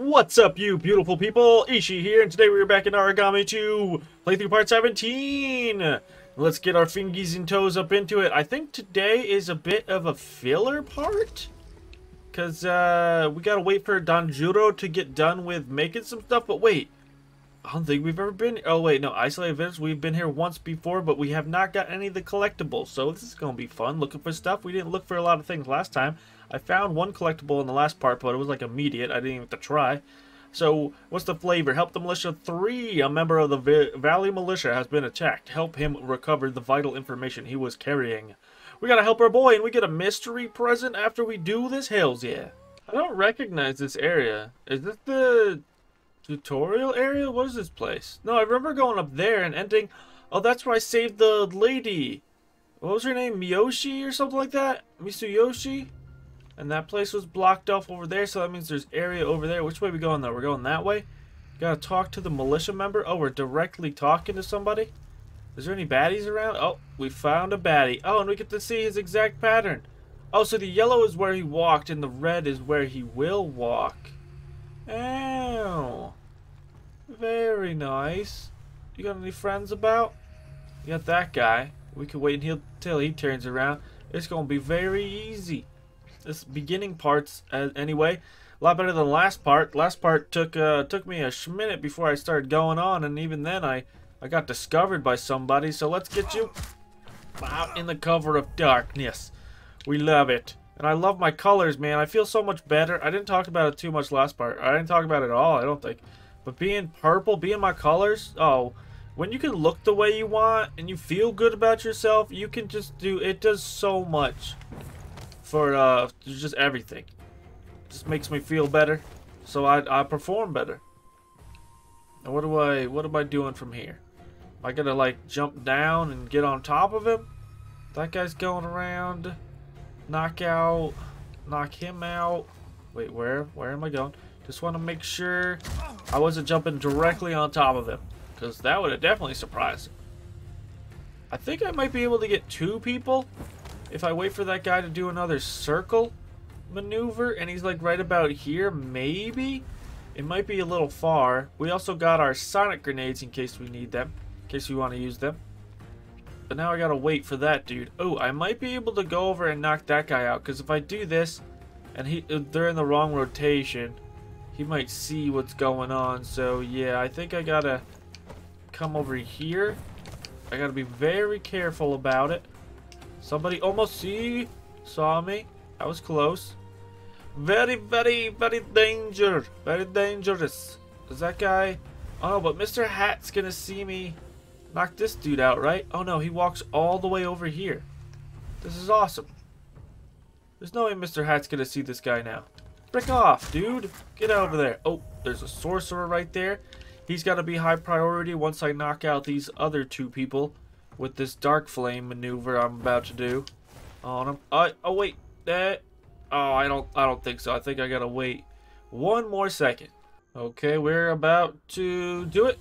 What's up, you beautiful people? Ishi here, and today we're back in Aragami 2, playthrough part 17. Let's get our fingies and toes up into it. I think today is a bit of a filler part. Because uh, we gotta wait for Danjuro to get done with making some stuff. But wait, I don't think we've ever been... Oh, wait, no, Isolated Events, we've been here once before, but we have not got any of the collectibles. So this is gonna be fun, looking for stuff. We didn't look for a lot of things last time. I found one collectible in the last part, but it was like immediate. I didn't even have to try. So, what's the flavor? Help the Militia 3. A member of the v Valley Militia has been attacked. Help him recover the vital information he was carrying. We gotta help our boy, and we get a mystery present after we do this? Hells yeah. I don't recognize this area. Is this the tutorial area? What is this place? No, I remember going up there and ending... Oh, that's where I saved the lady. What was her name? Miyoshi or something like that? Mitsuyoshi? And that place was blocked off over there, so that means there's area over there. Which way we going, though? We're going that way? Gotta talk to the militia member? Oh, we're directly talking to somebody? Is there any baddies around? Oh, we found a baddie. Oh, and we get to see his exact pattern. Oh, so the yellow is where he walked, and the red is where he will walk. Ow. Very nice. You got any friends about? You got that guy. We can wait until he turns around. It's gonna be very easy this beginning parts uh, anyway. A lot better than the last part. Last part took uh, took me a minute before I started going on and even then I I got discovered by somebody. So let's get you out in the cover of darkness. We love it. And I love my colors man. I feel so much better. I didn't talk about it too much last part. I didn't talk about it at all I don't think. But being purple being my colors oh when you can look the way you want and you feel good about yourself you can just do it does so much for uh, just everything. Just makes me feel better, so I I perform better. And what do I what am I doing from here? Am I gonna like jump down and get on top of him? That guy's going around. Knock out. Knock him out. Wait, where where am I going? Just want to make sure I wasn't jumping directly on top of him, because that would have definitely surprised him. I think I might be able to get two people if I wait for that guy to do another circle maneuver and he's like right about here, maybe? It might be a little far. We also got our sonic grenades in case we need them, in case we want to use them. But now I gotta wait for that dude. Oh, I might be able to go over and knock that guy out because if I do this and he uh, they're in the wrong rotation, he might see what's going on. So yeah, I think I gotta come over here. I gotta be very careful about it. Somebody almost see saw me. I was close. Very, very, very danger. Very dangerous. Is that guy? Oh, but Mr. Hat's gonna see me knock this dude out, right? Oh no, he walks all the way over here. This is awesome. There's no way Mr. Hat's gonna see this guy now. Break off, dude. Get out over there. Oh, there's a sorcerer right there. He's got to be high priority once I knock out these other two people with this dark flame maneuver I'm about to do on him. Uh, oh wait, that. Oh, I don't. I don't think so. I think I gotta wait one more second. Okay, we're about to do it,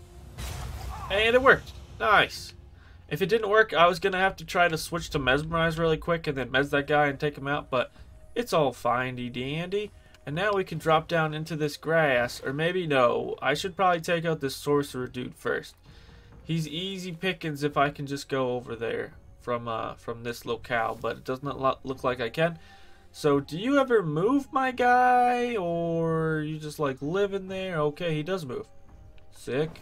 and it worked. Nice. If it didn't work, I was gonna have to try to switch to mesmerize really quick and then mez that guy and take him out, but it's all findy dandy. And now we can drop down into this grass, or maybe no. I should probably take out this sorcerer dude first. He's easy pickings if I can just go over there from uh, from this locale, but it does not look like I can. So, do you ever move, my guy, or you just like live in there? Okay, he does move. Sick.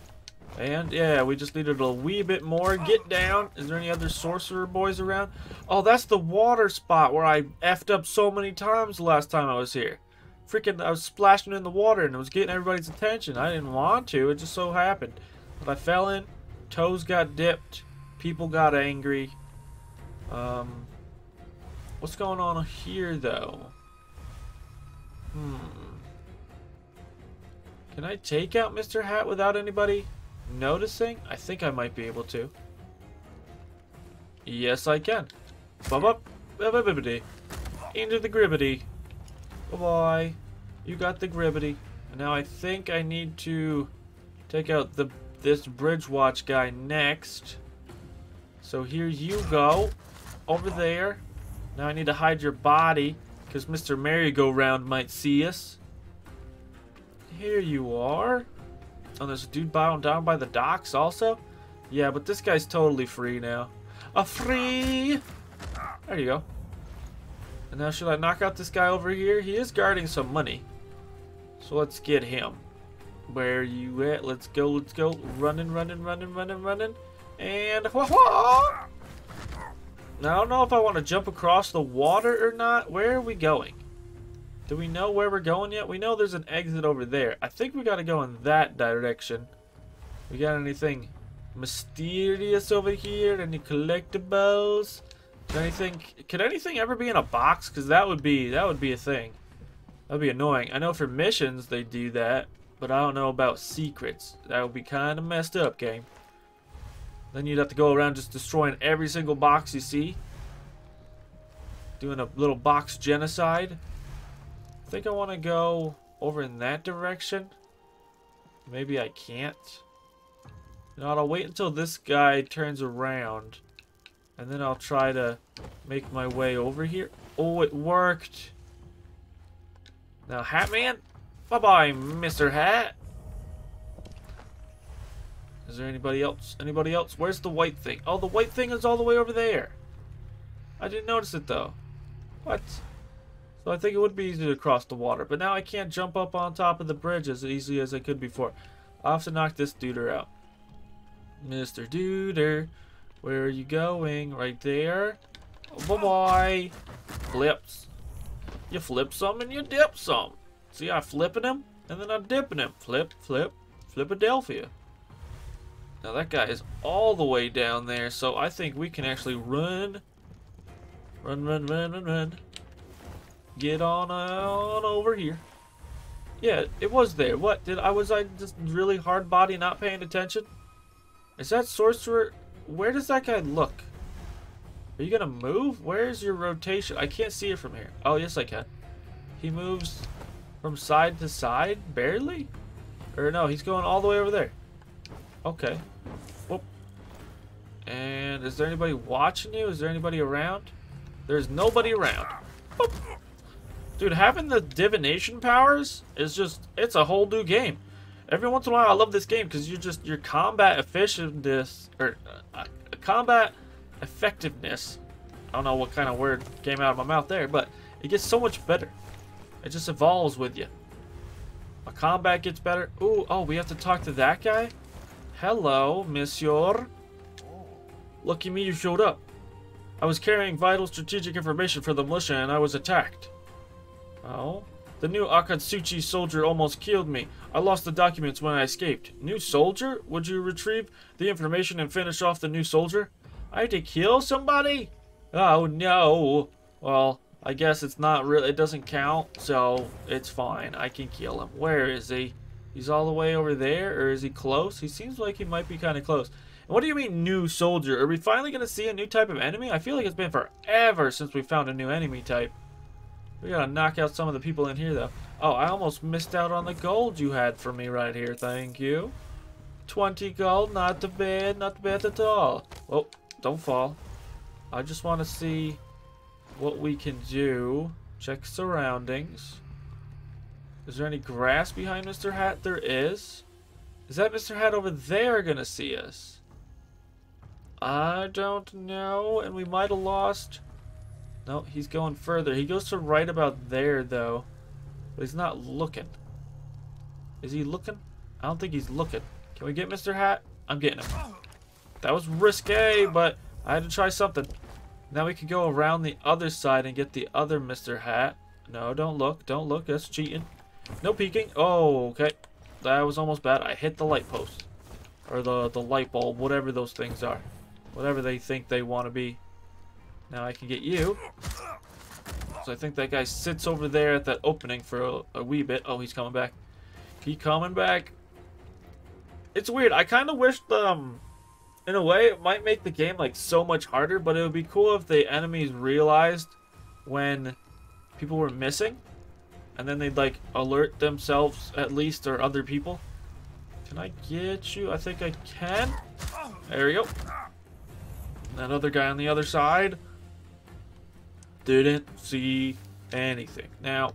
And yeah, we just needed a wee bit more. Get down. Is there any other sorcerer boys around? Oh, that's the water spot where I effed up so many times the last time I was here. Freaking, I was splashing in the water and it was getting everybody's attention. I didn't want to. It just so happened. But I fell in, toes got dipped, people got angry. Um, what's going on here, though? Hmm. Can I take out Mr. Hat without anybody noticing? I think I might be able to. Yes, I can. Bum up. Into the gribbity. Bye bye. You got the gribbity. And now I think I need to take out the this bridge watch guy next. So here you go. Over there. Now I need to hide your body. Because Mr. Merry-Go-Round might see us. Here you are. Oh, there's a dude bound down by the docks also? Yeah, but this guy's totally free now. A free! There you go. And now should I knock out this guy over here? He is guarding some money. So let's get him. Where you at? Let's go, let's go. Running, running, running, running, running. And wah wah! Now, I don't know if I want to jump across the water or not. Where are we going? Do we know where we're going yet? We know there's an exit over there. I think we got to go in that direction. We got anything mysterious over here? Any collectibles? Can anything could anything ever be in a box? Because that would be that would be a thing. That'd be annoying. I know for missions they do that, but I don't know about secrets. That would be kind of messed up, game. Then you'd have to go around just destroying every single box you see. Doing a little box genocide. I think I want to go over in that direction. Maybe I can't. What, I'll wait until this guy turns around. And then I'll try to make my way over here. Oh, it worked. Now, Hatman? Bye-bye, Mr. Hat. Is there anybody else? Anybody else? Where's the white thing? Oh, the white thing is all the way over there. I didn't notice it, though. What? So I think it would be easy to cross the water. But now I can't jump up on top of the bridge as easily as I could before. I'll have to knock this duder out. Mr. Duder, where are you going? Right there? Oh, Bye-bye. Flips. You flip some and you dip some. See, I flipping him and then I'm dipping him. Flip, flip, Flipadelphia. Now that guy is all the way down there, so I think we can actually run. Run, run, run, run, run. Get on uh, on over here. Yeah, it was there. What did I was I just really hard body not paying attention? Is that sorcerer? Where does that guy look? Are you gonna move? Where's your rotation? I can't see it from here. Oh yes I can. He moves from side to side, barely? Or no, he's going all the way over there. Okay. Whoop. And is there anybody watching you? Is there anybody around? There's nobody around. Whoop. Dude, having the divination powers is just, it's a whole new game. Every once in a while, I love this game because you're just, your combat effectiveness, or uh, combat effectiveness, I don't know what kind of word came out of my mouth there, but it gets so much better. It just evolves with you. My combat gets better. Ooh, oh, we have to talk to that guy? Hello, monsieur. Lucky me you showed up. I was carrying vital strategic information for the militia and I was attacked. Oh? The new Akatsuchi soldier almost killed me. I lost the documents when I escaped. New soldier? Would you retrieve the information and finish off the new soldier? I had to kill somebody? Oh no. Well, I guess it's not really, it doesn't count, so it's fine. I can kill him. Where is he? He's all the way over there, or is he close? He seems like he might be kind of close. And what do you mean new soldier? Are we finally going to see a new type of enemy? I feel like it's been forever since we found a new enemy type. We gotta knock out some of the people in here, though. Oh, I almost missed out on the gold you had for me right here. Thank you. 20 gold, not too bad, not bad at all. Oh, don't fall. I just want to see what we can do. Check surroundings. Is there any grass behind Mr. Hat? There is. Is that Mr. Hat over there gonna see us? I don't know, and we might have lost no, he's going further. He goes to right about there, though. But he's not looking. Is he looking? I don't think he's looking. Can we get Mr. Hat? I'm getting him. That was risque, but I had to try something. Now we can go around the other side and get the other Mr. Hat. No, don't look. Don't look. That's cheating. No peeking. Oh, okay. That was almost bad. I hit the light post. Or the, the light bulb, whatever those things are. Whatever they think they want to be. Now I can get you. So I think that guy sits over there at that opening for a, a wee bit. Oh, he's coming back. He coming back. It's weird. I kind of wish, um, in a way, it might make the game, like, so much harder, but it would be cool if the enemies realized when people were missing, and then they'd, like, alert themselves, at least, or other people. Can I get you? I think I can. There we go. That other guy on the other side didn't see anything. Now,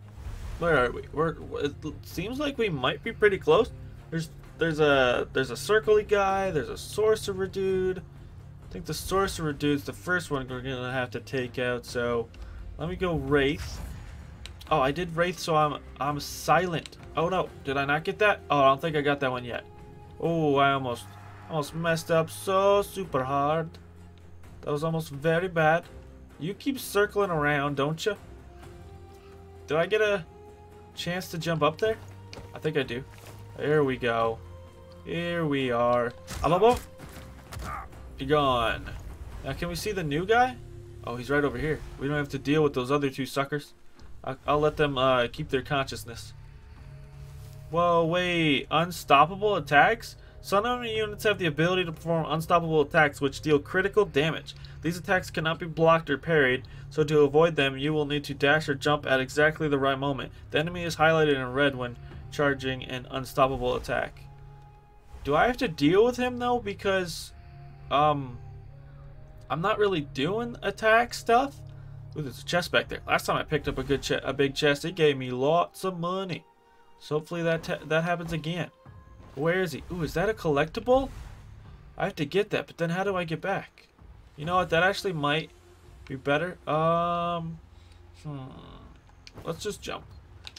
Where are we? We're, it seems like we might be pretty close. There's there's a there's a circly guy. There's a sorcerer dude. I think the sorcerer dude's the first one we're gonna have to take out. So let me go wraith. Oh, I did wraith, so I'm I'm silent. Oh no, did I not get that? Oh, I don't think I got that one yet. Oh, I almost almost messed up so super hard. That was almost very bad. You keep circling around, don't you? Do I get a chance to jump up there? I think I do. There we go. Here we are. Up. Be gone. Now, can we see the new guy? Oh, he's right over here. We don't have to deal with those other two suckers. I'll, I'll let them uh, keep their consciousness. Whoa, wait. Unstoppable attacks? Some enemy units have the ability to perform unstoppable attacks which deal critical damage. These attacks cannot be blocked or parried, so to avoid them, you will need to dash or jump at exactly the right moment. The enemy is highlighted in red when charging an unstoppable attack. Do I have to deal with him though? Because, um, I'm not really doing attack stuff. Ooh, there's a chest back there. Last time I picked up a good a big chest, it gave me lots of money. So hopefully that that happens again. Where is he? Ooh, is that a collectible? I have to get that, but then how do I get back? You know what? That actually might be better. Um, hmm. Let's just jump.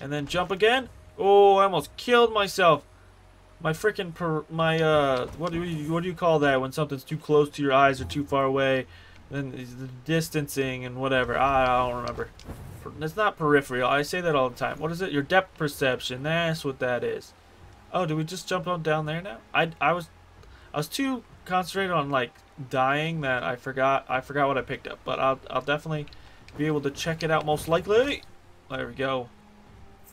And then jump again. Oh, I almost killed myself. My freaking per my uh what do you what do you call that when something's too close to your eyes or too far away? Then the distancing and whatever. I, I don't remember. It's not peripheral. I say that all the time. What is it? Your depth perception. That's what that is. Oh, do we just jump on down there now? I I was I was too concentrated on like dying that I forgot I forgot what I picked up. But I'll I'll definitely be able to check it out most likely. There we go.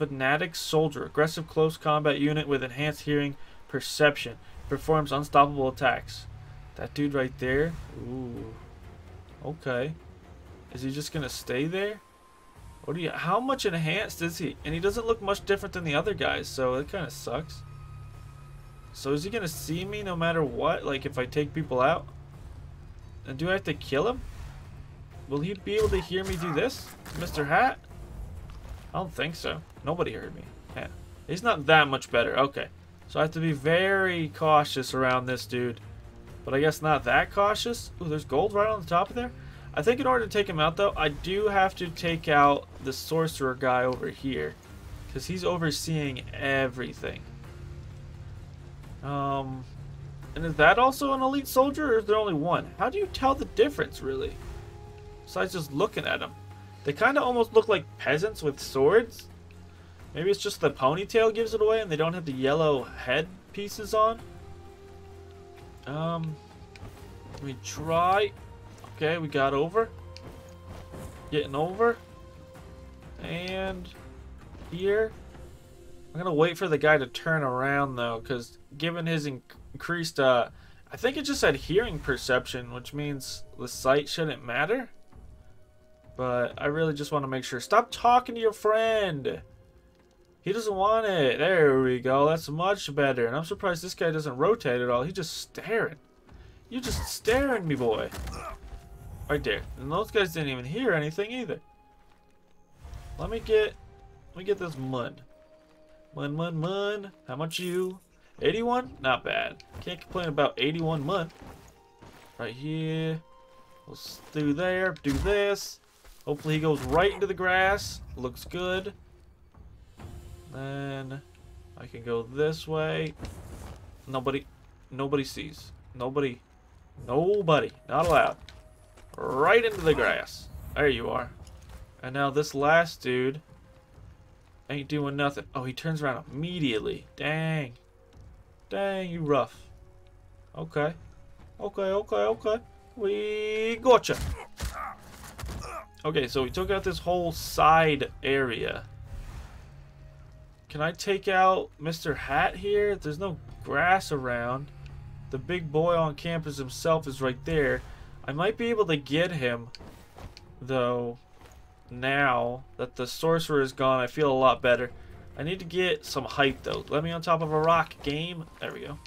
Fanatic Soldier, aggressive close combat unit with enhanced hearing perception. Performs unstoppable attacks. That dude right there. Ooh. Okay. Is he just gonna stay there? What do you? How much enhanced is he? And he doesn't look much different than the other guys, so it kind of sucks. So is he gonna see me no matter what? Like if I take people out? And do I have to kill him? Will he be able to hear me do this, Mr. Hat? I don't think so. Nobody heard me. Yeah. He's not that much better. Okay. So I have to be very cautious around this dude. But I guess not that cautious. Ooh, there's gold right on the top of there. I think in order to take him out, though, I do have to take out the sorcerer guy over here. Because he's overseeing everything. Um, and is that also an elite soldier, or is there only one? How do you tell the difference, really? Besides just looking at them. They kind of almost look like peasants with swords. Maybe it's just the ponytail gives it away and they don't have the yellow head pieces on. Um, let me try. Okay, we got over. Getting over. And here. I'm going to wait for the guy to turn around though, because given his increased, uh, I think it just said hearing perception, which means the sight shouldn't matter. But I really just want to make sure. Stop talking to your friend. He doesn't want it. There we go. That's much better. And I'm surprised this guy doesn't rotate at all. He's just staring. You're just staring me, boy. Right there. And those guys didn't even hear anything either. Let me get... Let me get this mud. Mud, mud, mud. How much you? 81? Not bad. Can't complain about 81 mud. Right here. Let's do there. Do this. Hopefully he goes right into the grass. Looks good. Then I can go this way. Nobody, nobody sees. Nobody, nobody, not allowed. Right into the grass. There you are. And now this last dude ain't doing nothing. Oh, he turns around immediately. Dang. Dang, you rough. Okay. Okay, okay, okay. We gotcha. Okay, so we took out this whole side area. Can I take out Mr. Hat here? There's no grass around. The big boy on campus himself is right there. I might be able to get him, though, now that the sorcerer is gone. I feel a lot better. I need to get some height, though. Let me on top of a rock, game. There we go.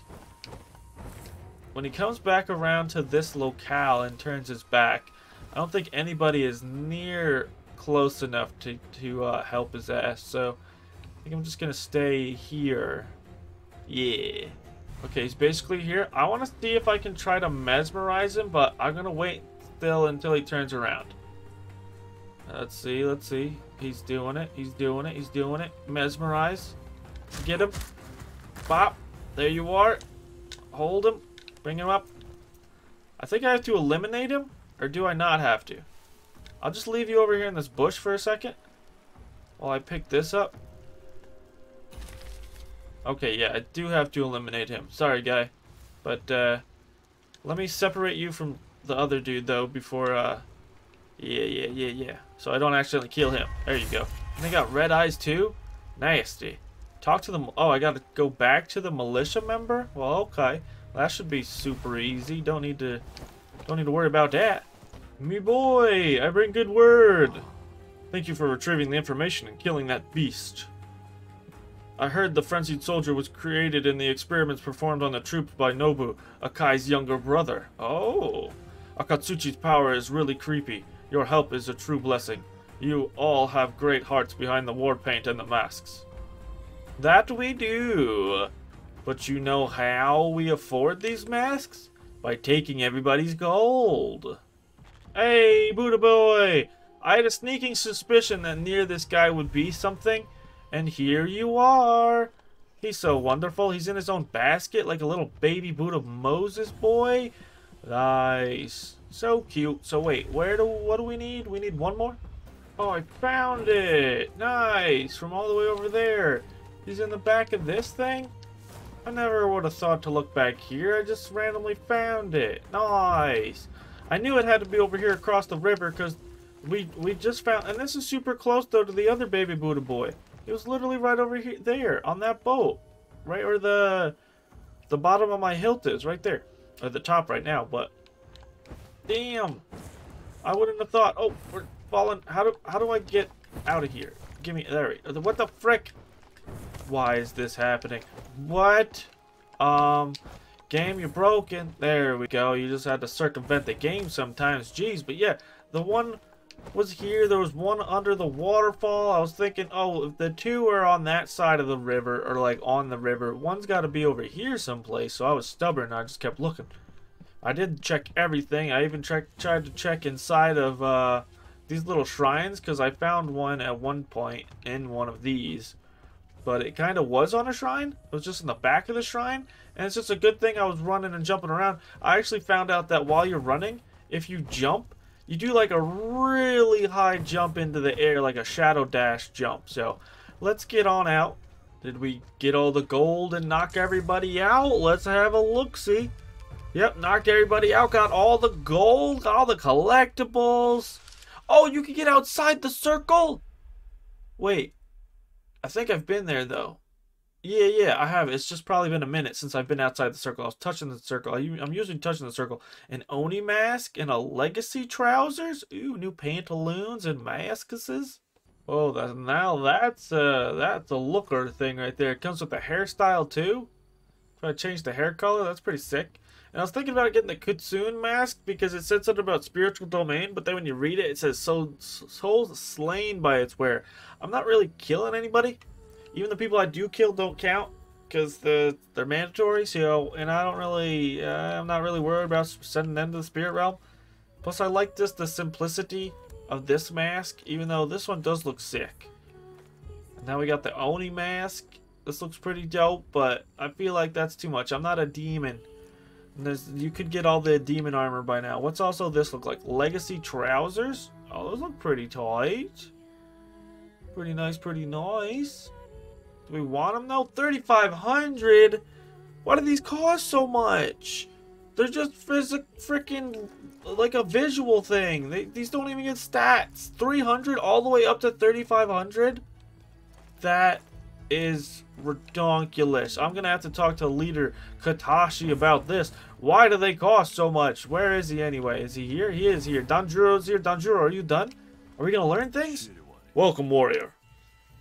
When he comes back around to this locale and turns his back, I don't think anybody is near close enough to, to uh, help his ass. So I think I'm just gonna stay here. Yeah. Okay, he's basically here. I want to see if I can try to mesmerize him, but I'm gonna wait still until he turns around. Let's see, let's see. He's doing it, he's doing it, he's doing it. Mesmerize. Get him. Bop. There you are. Hold him. Bring him up. I think I have to eliminate him, or do I not have to? I'll just leave you over here in this bush for a second while I pick this up. Okay, yeah, I do have to eliminate him. Sorry, guy. But, uh, let me separate you from the other dude, though, before, uh, yeah, yeah, yeah, yeah. So I don't accidentally kill him. There you go. And they got red eyes, too? Nasty. Talk to them. Oh, I gotta go back to the militia member? Well, okay. That should be super easy. Don't need to, don't need to worry about that. Me boy, I bring good word. Thank you for retrieving the information and killing that beast. I heard the frenzied soldier was created in the experiments performed on the troops by Nobu, Akai's younger brother. Oh. Akatsuchi's power is really creepy. Your help is a true blessing. You all have great hearts behind the war paint and the masks. That we do. But you know how we afford these masks? By taking everybody's gold. Hey, Buddha boy! I had a sneaking suspicion that near this guy would be something, and here you are. He's so wonderful. He's in his own basket like a little baby Buddha Moses boy. Nice. So cute. So wait, where do what do we need? We need one more? Oh, I found it. Nice. From all the way over there. He's in the back of this thing? I never would have thought to look back here. I just randomly found it. Nice. I knew it had to be over here across the river because we we just found... And this is super close, though, to the other baby Buddha boy. It was literally right over here, there, on that boat. Right where the the bottom of my hilt is, right there. At the top right now, but... Damn! I wouldn't have thought... Oh, we're falling... How do, how do I get out of here? Give me... There we What the frick? Why is this happening? What? Um... Game, you're broken. There we go. You just had to circumvent the game sometimes. Jeez, but yeah, the one was here. There was one under the waterfall. I was thinking, oh, if the two are on that side of the river, or like on the river, one's got to be over here someplace. So I was stubborn. I just kept looking. I did check everything. I even tried to check inside of uh, these little shrines because I found one at one point in one of these. But it kind of was on a shrine. It was just in the back of the shrine. And it's just a good thing I was running and jumping around. I actually found out that while you're running, if you jump, you do like a really high jump into the air, like a shadow dash jump. So let's get on out. Did we get all the gold and knock everybody out? Let's have a look-see. Yep, knocked everybody out. Got all the gold, all the collectibles. Oh, you can get outside the circle? Wait. I think I've been there, though. Yeah, yeah, I have. It's just probably been a minute since I've been outside the circle. I was touching the circle. I, am usually touching the circle. An Oni mask and a legacy trousers. Ooh, new pantaloons and maskuses. Oh, that, now that's uh that's a looker thing right there. It comes with a hairstyle too. If I change the hair color, that's pretty sick. And I was thinking about getting the Kitsune mask because it said something about spiritual domain, but then when you read it, it says soul, soul slain by its wear. I'm not really killing anybody even the people I do kill don't count because the they're mandatory. So, and I don't really, uh, I'm not really worried about sending them to the spirit realm. Plus, I like just the simplicity of this mask, even though this one does look sick. And now we got the Oni mask. This looks pretty dope, but I feel like that's too much. I'm not a demon. You could get all the demon armor by now. What's also this look like? Legacy trousers? Oh, those look pretty tight. Pretty nice, pretty nice. Do we want them though? 3500 Why do these cost so much? They're just freaking like a visual thing. They, these don't even get stats. 300 all the way up to 3500 That is redonkulous. I'm going to have to talk to leader Katashi about this. Why do they cost so much? Where is he anyway? Is he here? He is here. Danjuro's here. Danjuro, are you done? Are we going to learn things? Welcome, warrior.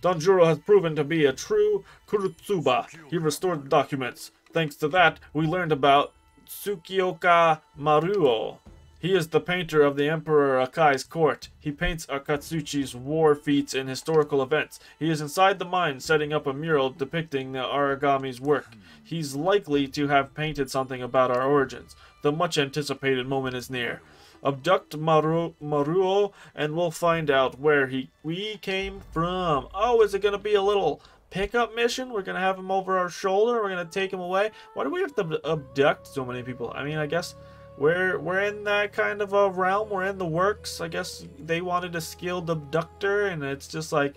Danjuro has proven to be a true Kurutsuba. He restored the documents. Thanks to that, we learned about Tsukioka Maruo. He is the painter of the Emperor Akai's court. He paints Akatsuchi's war feats and historical events. He is inside the mine setting up a mural depicting the Aragami's work. He's likely to have painted something about our origins. The much anticipated moment is near. Abduct Maru- Maruo and we'll find out where he we came from. Oh, is it going to be a little pickup mission? We're going to have him over our shoulder. We're going to take him away. Why do we have to abduct so many people? I mean, I guess we're we're in that kind of a realm. We're in the works. I guess they wanted a skilled abductor, and it's just like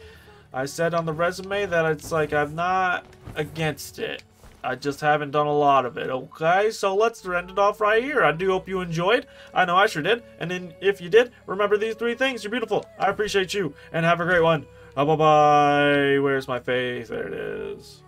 I said on the resume that it's like I'm not against it. I just haven't done a lot of it. Okay, so let's end it off right here. I do hope you enjoyed. I know I sure did. And then if you did, remember these three things. You're beautiful. I appreciate you, and have a great one. Bye bye bye. Where's my face? There it is.